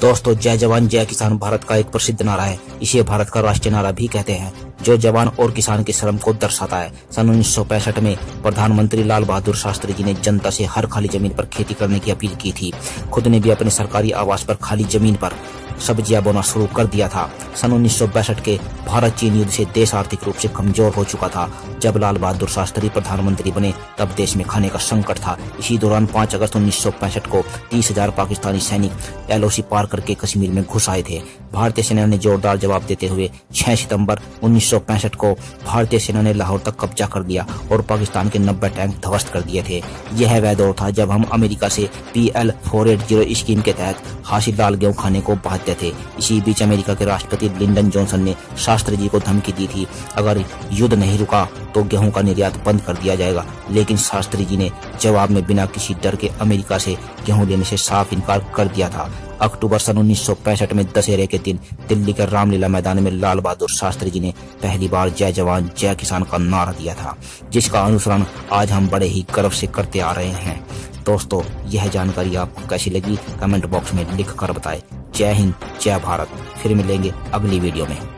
दोस्तों, जय जवान, जय किसान, भारत का एक प्रसिद्ध नारा है। इसे भारत का राष्ट्रीय नारा भी कहते हैं, जो जवान और किसान के श्रम को दर्शाता है। सन उन्नीस सौ पैंसठ में प्रधानमंत्री लाल बहादुर शास्त्री जी ने जनता से हर खाली ज़मीन पर खेती करने की अपील की थी। खुद ने भी अपने सरकारी आवास पर खाली ज़मीन पर सब्ज़ियाँ बोना शुरू कर दिया था। सन उन्नीस सौ पैंसठ के भारत चीन युद्ध से देश आर्थिक रूप से कमज़ोर हो चुका था। जब लाल बहादुर शास्त्री प्रधानमंत्री बने, तब देश में खाने का संकट था। इसी दौरान 5 अगस्त उन्नीस सौ पैंसठ को तीस हज़ार पाकिस्तानी सैनिक एलओसी पार करके कश्मीर में घुस आए थे। भारतीय सेना ने जोरदार जवाब देते हुए 6 सितंबर उन्नीस सौ पैंसठ को भारतीय सेना ने लाहौर तक कब्जा कर लिया और पाकिस्तान के नब्बे टैंक ध्वस्त कर दिए थे। यह वह दौर था जब हम अमेरिका से P L four eight zero scheme के तहत हासिल लाल गेहूँ खाने को बाध्य थे। इसी बीच अमेरिका के राष्ट्रपति लिंडन जॉनसन ने शास्त्री जी को धमकी दी थी, अगर युद्ध नहीं रुका तो गेहूँ का निर्यात बंद कर दिया जाएगा। लेकिन शास्त्री जी ने जवाब में बिना किसी डर के अमेरिका से गेहूँ लेने से साफ़ इनकार कर दिया था। अक्टूबर सन उन्नीस में दशहरे के दिन दिल्ली के रामलीला मैदान में लाल बहादुर शास्त्री जी ने पहली बार जय जवान, जय किसान का नारा दिया था, जिसका अनुसरण आज हम बड़े ही गर्व से करते आ रहे हैं। दोस्तों, यह जानकारी आपको कैसी लगी? कमेंट बॉक्स में लिख कर बताए। जय हिंद, जय भारत। फिर मिलेंगे अगली वीडियो में।